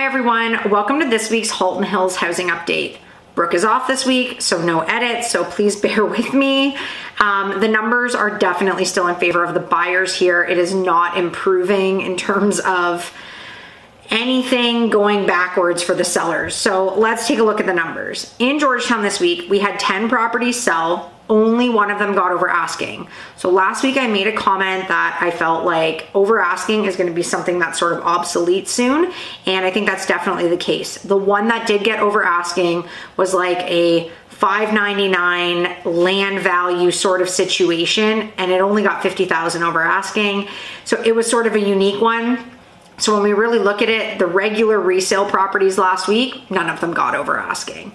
Hi everyone, welcome to this week's Halton Hills housing update. Brooke is off this week, so no edits, so please bear with me. Um, the numbers are definitely still in favor of the buyers here. It is not improving in terms of anything going backwards for the sellers. So let's take a look at the numbers. In Georgetown this week, we had 10 properties sell, only one of them got over asking. So last week I made a comment that I felt like over asking is gonna be something that's sort of obsolete soon. And I think that's definitely the case. The one that did get over asking was like a 599 land value sort of situation and it only got 50,000 over asking. So it was sort of a unique one. So when we really look at it, the regular resale properties last week, none of them got over asking.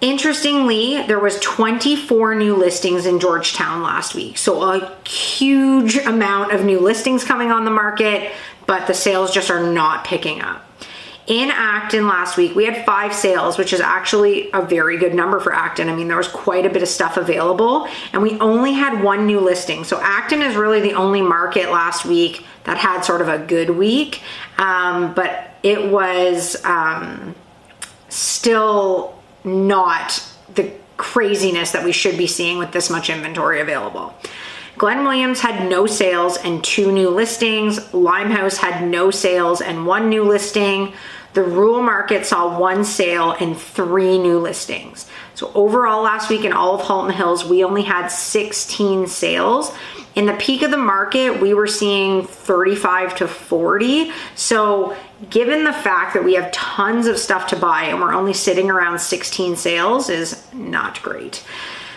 Interestingly, there was 24 new listings in Georgetown last week. So a huge amount of new listings coming on the market, but the sales just are not picking up. In Acton last week, we had five sales, which is actually a very good number for Acton. I mean, there was quite a bit of stuff available, and we only had one new listing. So Acton is really the only market last week that had sort of a good week, um, but it was um, still not the craziness that we should be seeing with this much inventory available. Glen Williams had no sales and two new listings. Limehouse had no sales and one new listing. The rural market saw one sale and three new listings. So overall last week in all of Halton Hills, we only had 16 sales. In the peak of the market, we were seeing 35 to 40. So given the fact that we have tons of stuff to buy and we're only sitting around 16 sales is not great.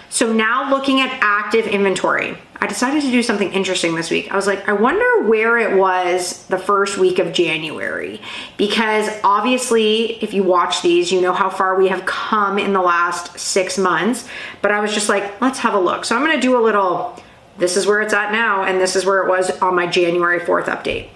So now looking at active inventory, I decided to do something interesting this week. I was like, I wonder where it was the first week of January. Because obviously, if you watch these, you know how far we have come in the last six months. But I was just like, let's have a look. So I'm gonna do a little, this is where it's at now, and this is where it was on my January 4th update.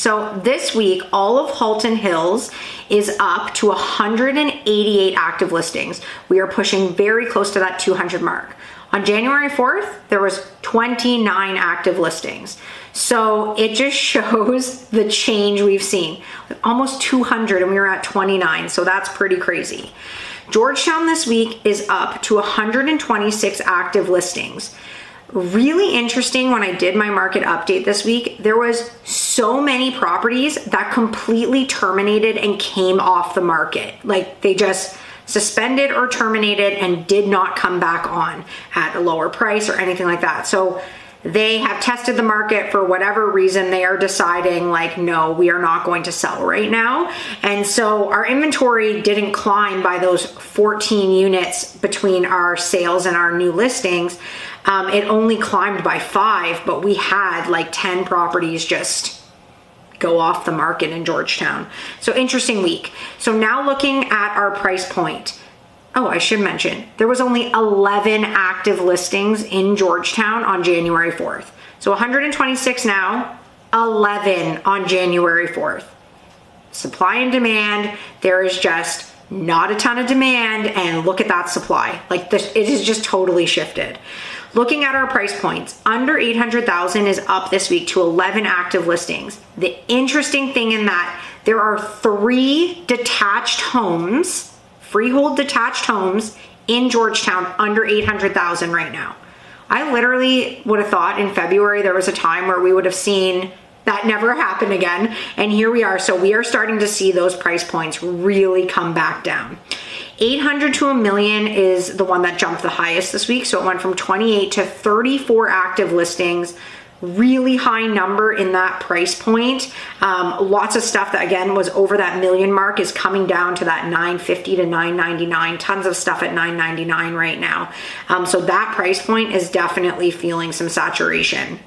So this week, all of Halton Hills is up to 188 active listings. We are pushing very close to that 200 mark. On January 4th, there was 29 active listings. So it just shows the change we've seen. Almost 200 and we were at 29, so that's pretty crazy. Georgetown this week is up to 126 active listings. Really interesting when I did my market update this week, there was so many properties that completely terminated and came off the market. Like they just suspended or terminated and did not come back on at a lower price or anything like that. So they have tested the market for whatever reason they are deciding like no we are not going to sell right now and so our inventory didn't climb by those 14 units between our sales and our new listings um, it only climbed by five but we had like 10 properties just go off the market in Georgetown. So interesting week. So now looking at our price point. Oh, I should mention, there was only 11 active listings in Georgetown on January 4th. So 126 now, 11 on January 4th. Supply and demand, there is just not a ton of demand and look at that supply. Like this, it has just totally shifted. Looking at our price points, under 800,000 is up this week to 11 active listings. The interesting thing in that, there are three detached homes, freehold detached homes in Georgetown under 800,000 right now. I literally would have thought in February there was a time where we would have seen that never happened again. And here we are. So we are starting to see those price points really come back down. 800 to a million is the one that jumped the highest this week. So it went from 28 to 34 active listings really high number in that price point. Um, lots of stuff that again was over that million mark is coming down to that 950 to 999. Tons of stuff at 999 right now. Um, so that price point is definitely feeling some saturation.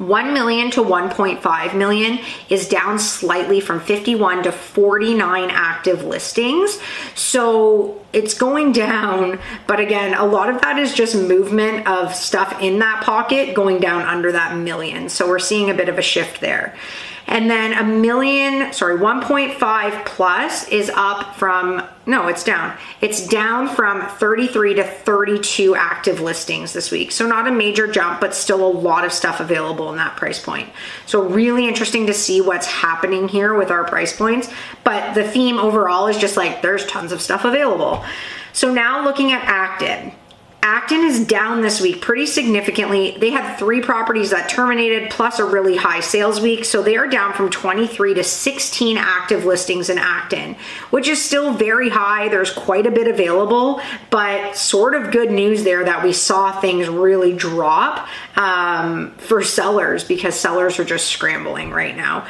1 million to 1.5 million is down slightly from 51 to 49 active listings. So it's going down, but again, a lot of that is just movement of stuff in that pocket going down under that million. So we're seeing a bit of a shift there. And then a million, sorry, 1.5 plus is up from, no, it's down. It's down from 33 to 32 active listings this week. So not a major jump, but still a lot of stuff available in that price point. So really interesting to see what's happening here with our price points. But the theme overall is just like there's tons of stuff available. So now looking at Acton. Acton is down this week pretty significantly. They had three properties that terminated plus a really high sales week. So they are down from 23 to 16 active listings in Acton, which is still very high. There's quite a bit available, but sort of good news there that we saw things really drop um, for sellers because sellers are just scrambling right now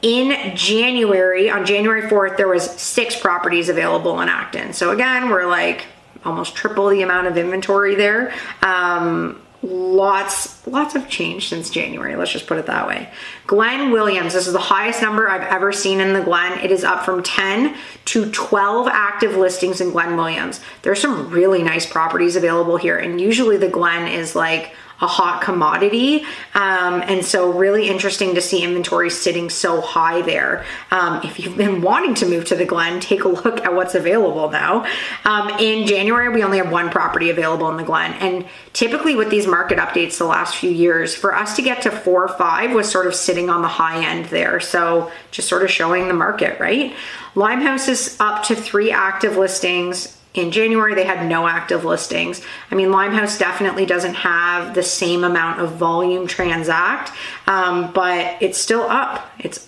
in January, on January 4th, there was six properties available in Acton. So again, we're like almost triple the amount of inventory there. Um, lots lots have changed since January let's just put it that way Glen Williams this is the highest number I've ever seen in the Glen it is up from 10 to 12 active listings in Glen Williams there's some really nice properties available here and usually the Glen is like a hot commodity. Um, and so really interesting to see inventory sitting so high there. Um, if you've been wanting to move to the Glen, take a look at what's available now. Um, in January, we only have one property available in the Glen. And typically with these market updates the last few years, for us to get to four or five was sort of sitting on the high end there. So just sort of showing the market, right? Limehouse is up to three active listings in January, they had no active listings. I mean, Limehouse definitely doesn't have the same amount of volume transact, um, but it's still up. It's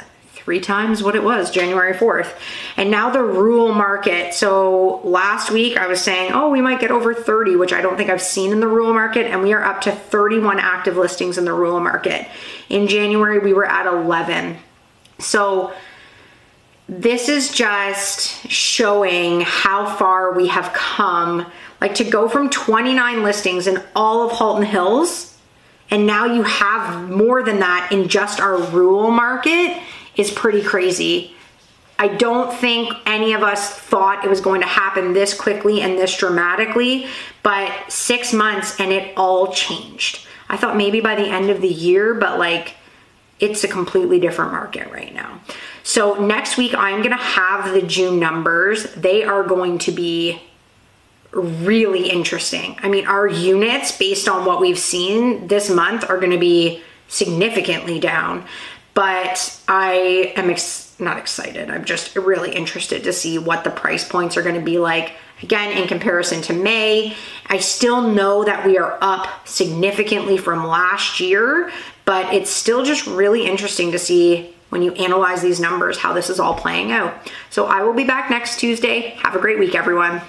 three times what it was January 4th. And now the rural market. So last week I was saying, oh, we might get over 30, which I don't think I've seen in the rural market. And we are up to 31 active listings in the rural market. In January, we were at 11. So this is just showing how far we have come. Like to go from 29 listings in all of Halton Hills, and now you have more than that in just our rural market is pretty crazy. I don't think any of us thought it was going to happen this quickly and this dramatically, but six months and it all changed. I thought maybe by the end of the year, but like it's a completely different market right now. So next week, I'm gonna have the June numbers. They are going to be really interesting. I mean, our units, based on what we've seen this month, are gonna be significantly down. But I am ex- not excited. I'm just really interested to see what the price points are gonna be like Again, in comparison to May, I still know that we are up significantly from last year, but it's still just really interesting to see when you analyze these numbers how this is all playing out. So I will be back next Tuesday. Have a great week, everyone.